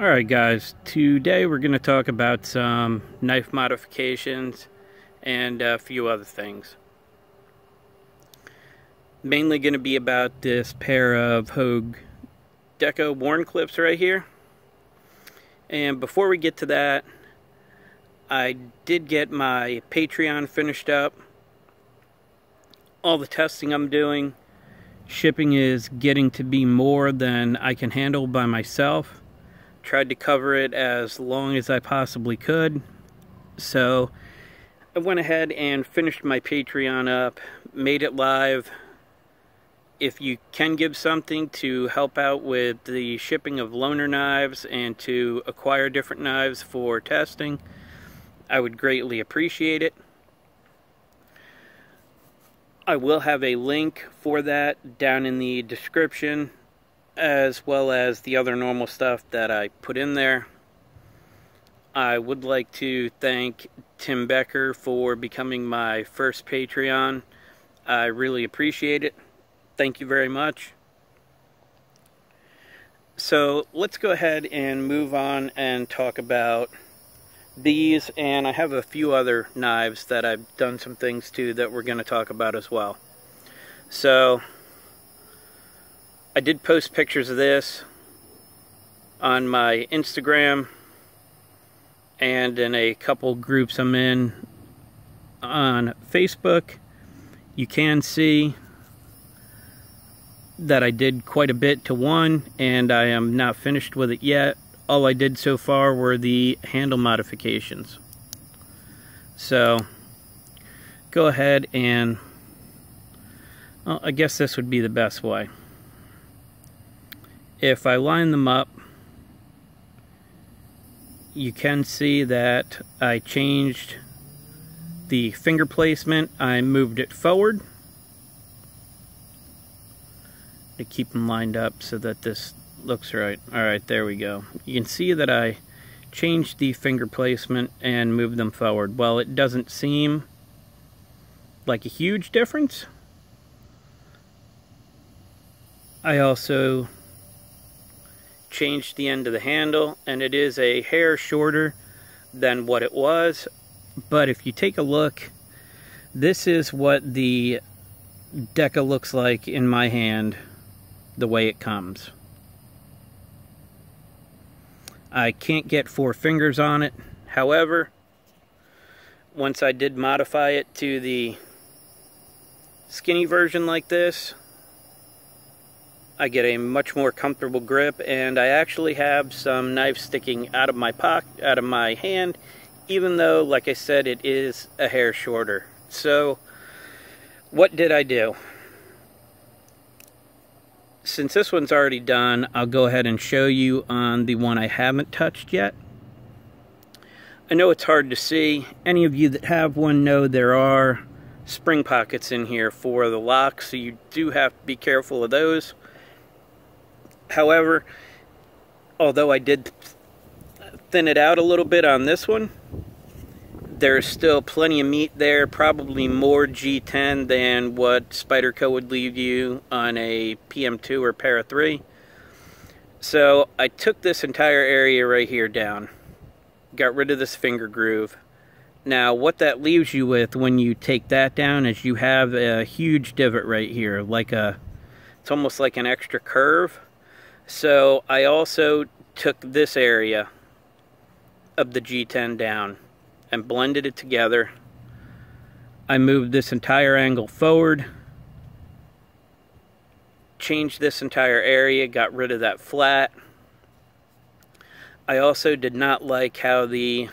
Alright guys, today we're going to talk about some knife modifications and a few other things. Mainly going to be about this pair of Hogue Deka Wharncliffes right here. And before we get to that, I did get my Patreon finished up. All the testing I'm doing, shipping is getting to be more than I can handle by myself tried to cover it as long as I possibly could. So I went ahead and finished my Patreon up, made it live. If you can give something to help out with the shipping of loaner knives and to acquire different knives for testing, I would greatly appreciate it. I will have a link for that down in the description as well as the other normal stuff that I put in there. I would like to thank Tim Becker for becoming my first Patreon. I really appreciate it. Thank you very much. So let's go ahead and move on and talk about these and I have a few other knives that I've done some things to that we're going to talk about as well. So I did post pictures of this on my Instagram and in a couple groups I'm in on Facebook. You can see that I did quite a bit to one and I am not finished with it yet. All I did so far were the handle modifications. So go ahead and well, I guess this would be the best way if I line them up, you can see that I changed the finger placement. I moved it forward to keep them lined up so that this looks right. All right, there we go. You can see that I changed the finger placement and moved them forward. Well, it doesn't seem like a huge difference. I also changed the end of the handle and it is a hair shorter than what it was. But if you take a look this is what the Deka looks like in my hand the way it comes. I can't get four fingers on it. However once I did modify it to the skinny version like this I get a much more comfortable grip and I actually have some knife sticking out of my pocket, out of my hand, even though, like I said, it is a hair shorter. So, what did I do? Since this one's already done, I'll go ahead and show you on the one I haven't touched yet. I know it's hard to see. Any of you that have one know there are spring pockets in here for the lock, so you do have to be careful of those. However, although I did thin it out a little bit on this one, there's still plenty of meat there, probably more G10 than what Spyderco would leave you on a PM2 or Para 3. So I took this entire area right here down, got rid of this finger groove. Now what that leaves you with when you take that down is you have a huge divot right here, like a, it's almost like an extra curve so I also took this area of the G10 down and blended it together. I moved this entire angle forward, changed this entire area, got rid of that flat. I also did not like how the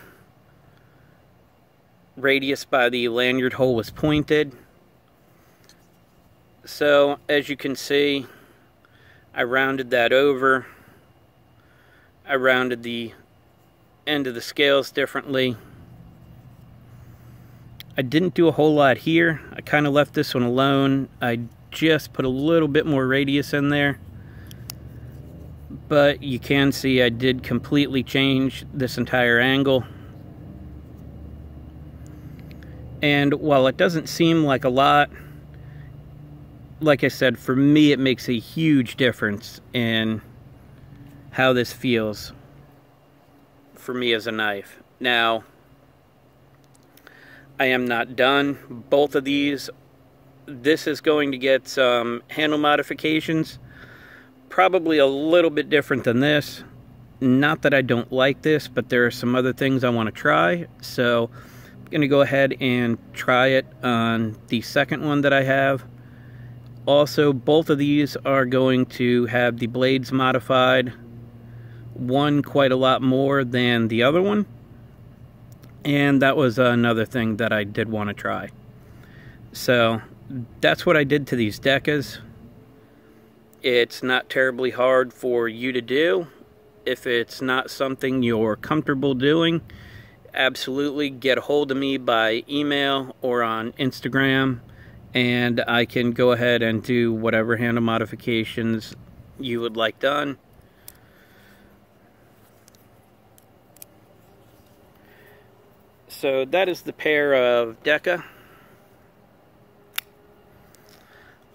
radius by the lanyard hole was pointed. So as you can see, I rounded that over. I rounded the end of the scales differently. I didn't do a whole lot here. I kind of left this one alone. I just put a little bit more radius in there. But you can see I did completely change this entire angle. And while it doesn't seem like a lot, like I said, for me it makes a huge difference in how this feels. for me as a knife. Now, I am not done. Both of these, this is going to get some handle modifications. Probably a little bit different than this. Not that I don't like this, but there are some other things I want to try. So I'm going to go ahead and try it on the second one that I have. Also, both of these are going to have the blades modified. One quite a lot more than the other one. And that was another thing that I did want to try. So that's what I did to these Dekas. It's not terribly hard for you to do. If it's not something you're comfortable doing, absolutely get a hold of me by email or on Instagram and I can go ahead and do whatever handle modifications you would like done. So that is the pair of Deka.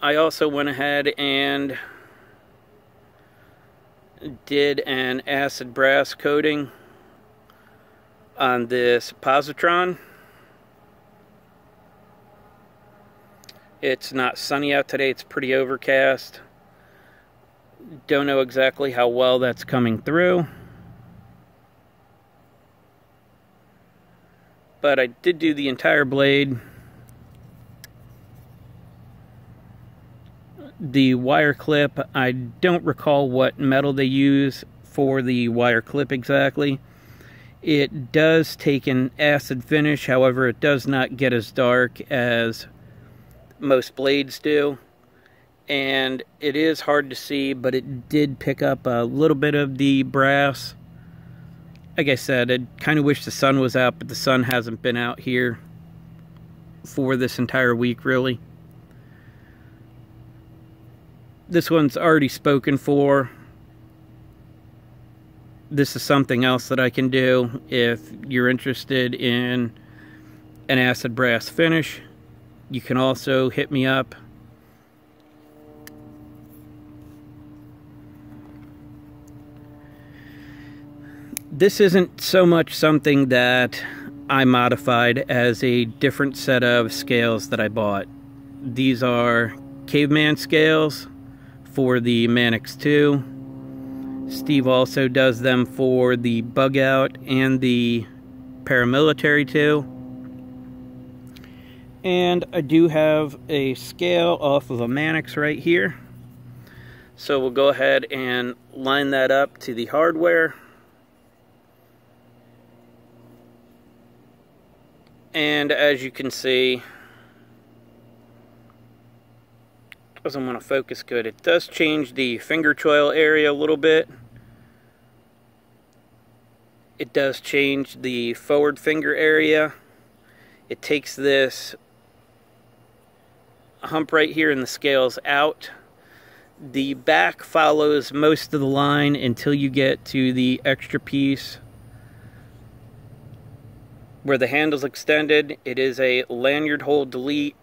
I also went ahead and did an acid brass coating on this Positron. It's not sunny out today, it's pretty overcast. Don't know exactly how well that's coming through. but I did do the entire blade. The wire clip, I don't recall what metal they use for the wire clip exactly. It does take an acid finish, however, it does not get as dark as most blades do. And it is hard to see, but it did pick up a little bit of the brass like I said, I kind of wish the sun was out, but the sun hasn't been out here for this entire week, really. This one's already spoken for. This is something else that I can do if you're interested in an acid brass finish. You can also hit me up this isn't so much something that I modified as a different set of scales that I bought. These are caveman scales for the Manix 2. Steve also does them for the Bug Out and the Paramilitary 2. And I do have a scale off of a Manix right here. So we'll go ahead and line that up to the hardware. and as you can see doesn't want to focus good it does change the finger choil area a little bit it does change the forward finger area it takes this hump right here in the scales out the back follows most of the line until you get to the extra piece where the handle's extended. It is a lanyard hole delete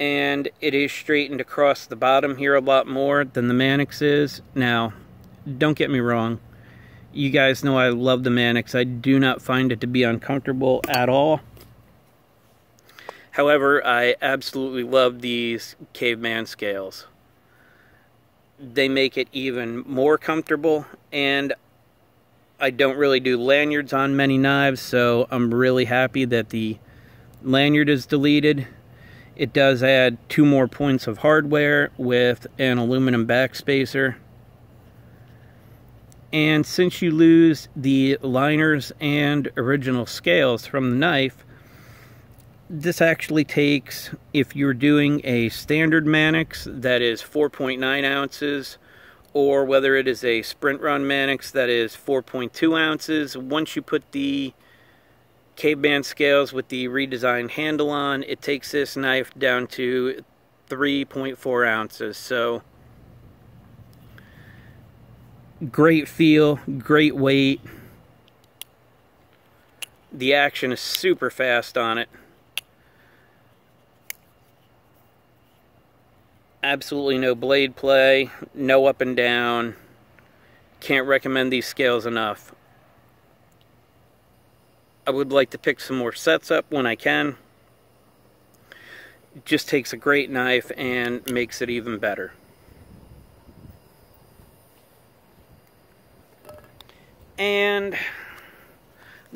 and it is straightened across the bottom here a lot more than the Manix is. Now, don't get me wrong. You guys know I love the Manix. I do not find it to be uncomfortable at all. However, I absolutely love these caveman scales. They make it even more comfortable and I don't really do lanyards on many knives, so I'm really happy that the lanyard is deleted. It does add two more points of hardware with an aluminum backspacer. And since you lose the liners and original scales from the knife, this actually takes, if you're doing a standard Manix that is 4.9 ounces, or whether it is a Sprint Run Manix that is 4.2 ounces. Once you put the caveman scales with the redesigned handle on, it takes this knife down to 3.4 ounces. So, great feel, great weight. The action is super fast on it. Absolutely no blade play, no up and down. Can't recommend these scales enough. I would like to pick some more sets up when I can. Just takes a great knife and makes it even better. And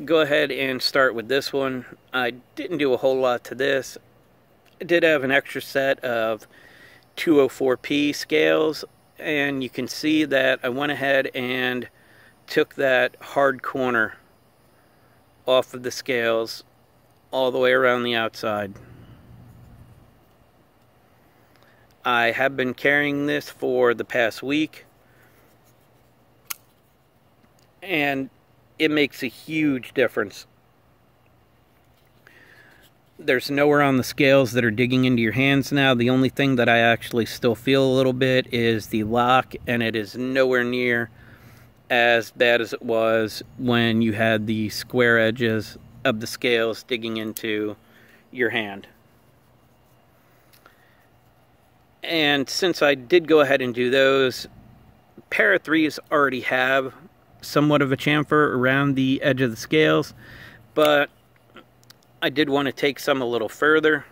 go ahead and start with this one. I didn't do a whole lot to this. I did have an extra set of 204p scales and you can see that I went ahead and took that hard corner off of the scales all the way around the outside. I have been carrying this for the past week and it makes a huge difference. There's nowhere on the scales that are digging into your hands now. The only thing that I actually still feel a little bit is the lock, and it is nowhere near as bad as it was when you had the square edges of the scales digging into your hand. And since I did go ahead and do those, Para 3s already have somewhat of a chamfer around the edge of the scales, but I did want to take some a little further.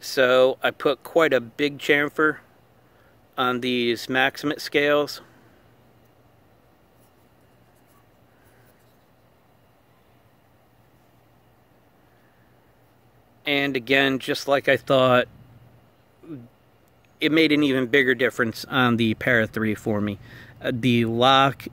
So I put quite a big chamfer on these Maxamet scales. And again, just like I thought, it made an even bigger difference on the Para 3 for me. Uh, the lock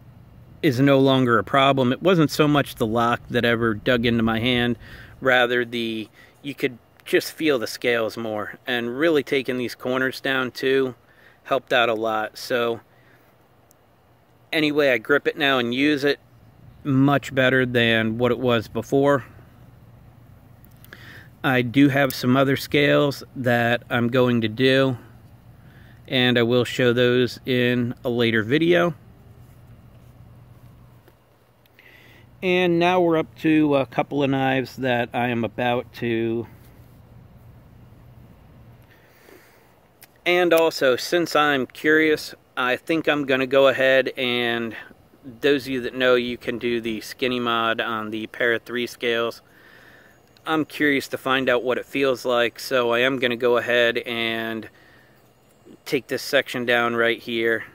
is no longer a problem. It wasn't so much the lock that ever dug into my hand, rather the you could just feel the scales more and really taking these corners down too helped out a lot. So anyway, I grip it now and use it much better than what it was before. I do have some other scales that I'm going to do and I will show those in a later video. And now we're up to a couple of knives that I am about to... And also, since I'm curious, I think I'm going to go ahead and those of you that know you can do the skinny mod on the Para 3 scales. I'm curious to find out what it feels like, so I am going to go ahead and take this section down right here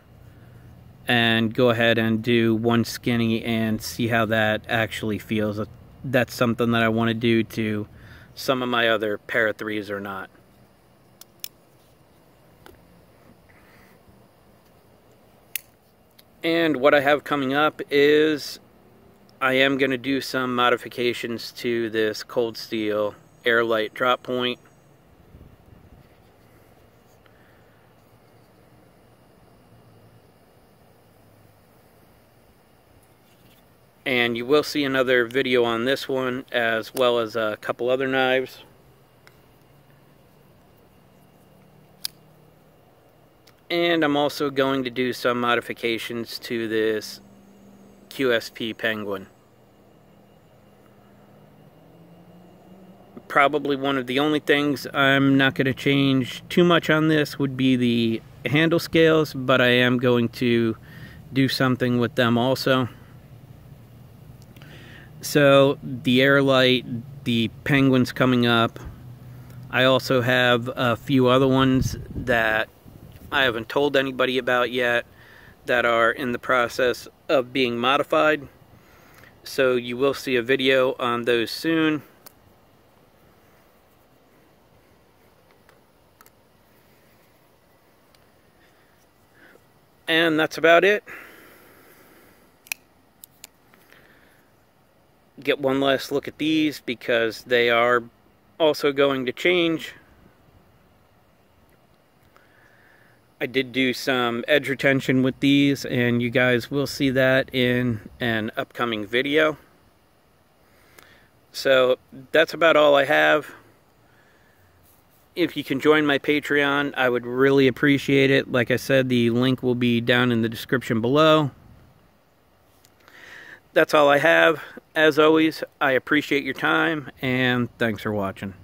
and go ahead and do one skinny and see how that actually feels. That's something that I want to do to some of my other Para 3s or not. And what I have coming up is I am going to do some modifications to this Cold Steel Airlite drop point. And you will see another video on this one as well as a couple other knives. And I'm also going to do some modifications to this QSP Penguin. Probably one of the only things I'm not going to change too much on this would be the handle scales but I am going to do something with them also so the Airlite, the Penguins coming up. I also have a few other ones that I haven't told anybody about yet that are in the process of being modified. So you will see a video on those soon. And that's about it. Get one last look at these because they are also going to change. I did do some edge retention with these and you guys will see that in an upcoming video. So that's about all I have. If you can join my Patreon, I would really appreciate it. Like I said, the link will be down in the description below that's all I have. As always, I appreciate your time, and thanks for watching.